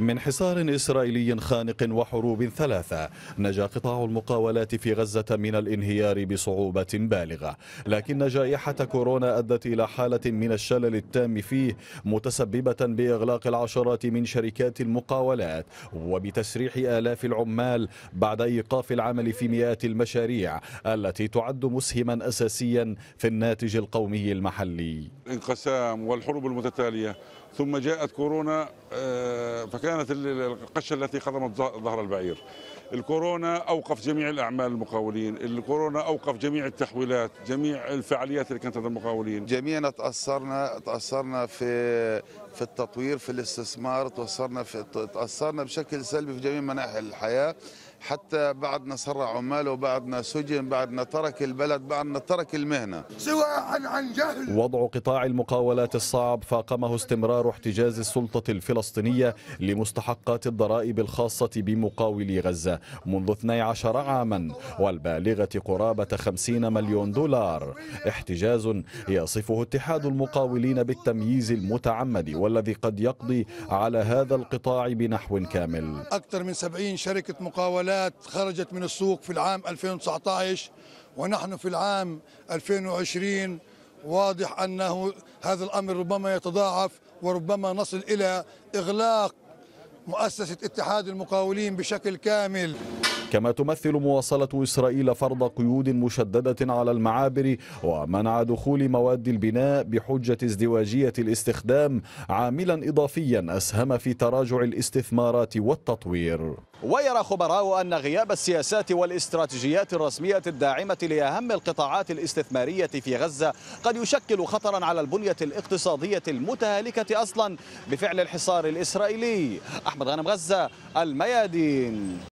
من حصار إسرائيلي خانق وحروب ثلاثة نجا قطاع المقاولات في غزة من الانهيار بصعوبة بالغة. لكن جائحة كورونا أدت إلى حالة من الشلل التام فيه متسببة بإغلاق العشرات من شركات المقاولات وبتسريح آلاف العمال بعد إيقاف العمل في مئات المشاريع التي تعد مسهما أساسيا في الناتج القومي المحلي. الانقسام والحروب المتتالية ثم جاءت كورونا فكانت القشة التي خضمت ظهر البعير. الكورونا أوقف جميع الأعمال المقاولين الكورونا أوقف جميع التحويلات جميع الفعاليات اللي كانت عند المقاولين. جميعنا تأثرنا تأثرنا في في التطوير في الاستثمار تأثرنا في تأثرنا بشكل سلبي في جميع مناحي الحياة. حتى بعدنا سرع عماله وبعدنا سجن بعدنا ترك البلد بعدنا ترك المهنة. سواء عن جهل. وضع قطاع المقاولات الصعب فاقمه استمرار احتجاز السلطة الفلسطينية لمستحقات الضرائب الخاصة بمقاولي غزة. منذ 12 عاما والبالغة قرابة 50 مليون دولار. احتجاز يصفه اتحاد المقاولين بالتمييز المتعمد والذي قد يقضي على هذا القطاع بنحو كامل. أكثر من 70 شركة مقاولات خرجت من السوق في العام 2019 ونحن في العام 2020 واضح أنه هذا الأمر ربما يتضاعف وربما نصل إلى إغلاق مؤسسة اتحاد المقاولين بشكل كامل. كما تمثل مواصلة إسرائيل فرض قيود مشددة على المعابر ومنع دخول مواد البناء بحجة ازدواجية الاستخدام عاملا إضافيا أسهم في تراجع الاستثمارات والتطوير. ويرى خبراء أن غياب السياسات والاستراتيجيات الرسمية الداعمة لأهم القطاعات الاستثمارية في غزة قد يشكل خطرا على البنية الاقتصادية المتهالكة أصلا بفعل الحصار الإسرائيلي. أحمد غانم غزة الميادين.